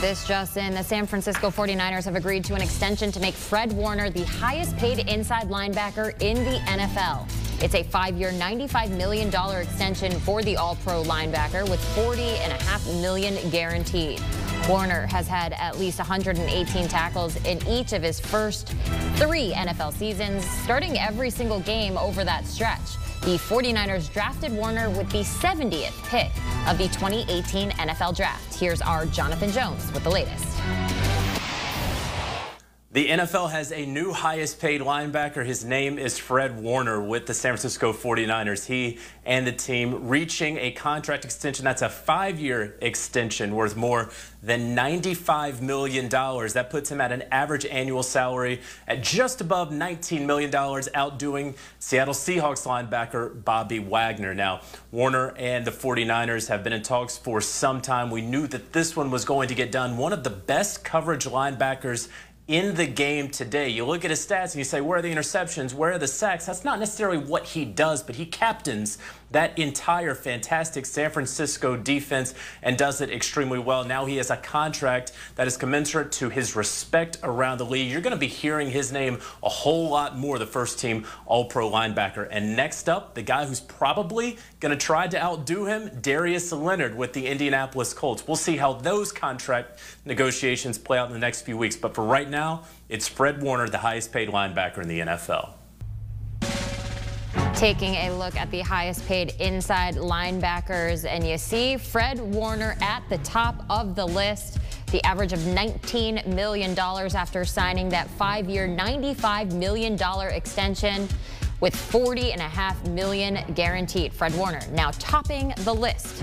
This just in, the San Francisco 49ers have agreed to an extension to make Fred Warner the highest paid inside linebacker in the NFL. It's a five-year, $95 million extension for the all-pro linebacker with 40.5 million guaranteed. Warner has had at least 118 tackles in each of his first three NFL seasons, starting every single game over that stretch. The 49ers drafted Warner with the 70th pick of the 2018 NFL Draft. Here's our Jonathan Jones with the latest. The NFL has a new highest paid linebacker. His name is Fred Warner with the San Francisco 49ers. He and the team reaching a contract extension. That's a five year extension worth more than $95 million. That puts him at an average annual salary at just above $19 million, outdoing Seattle Seahawks linebacker Bobby Wagner. Now, Warner and the 49ers have been in talks for some time. We knew that this one was going to get done. One of the best coverage linebackers in the game today. You look at his stats and you say, where are the interceptions? Where are the sacks? That's not necessarily what he does, but he captains that entire fantastic San Francisco defense and does it extremely well. Now he has a contract that is commensurate to his respect around the league. You're going to be hearing his name a whole lot more, the first team All Pro linebacker. And next up, the guy who's probably going to try to outdo him, Darius Leonard with the Indianapolis Colts. We'll see how those contract negotiations play out in the next few weeks. But for right now, it's Fred Warner, the highest paid linebacker in the NFL. Taking a look at the highest paid inside linebackers, and you see Fred Warner at the top of the list. The average of $19 million after signing that five-year, $95 million extension with 40.5 million guaranteed. Fred Warner now topping the list